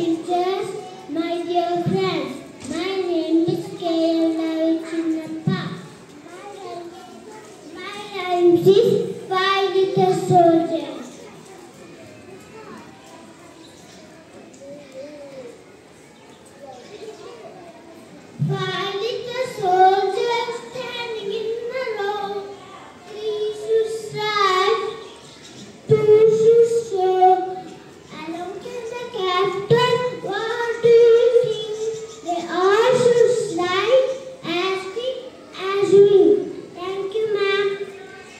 teachers, my dear friends. My name is Kerala Chinnappa. My name is Five Little Soldiers. Five Sweet.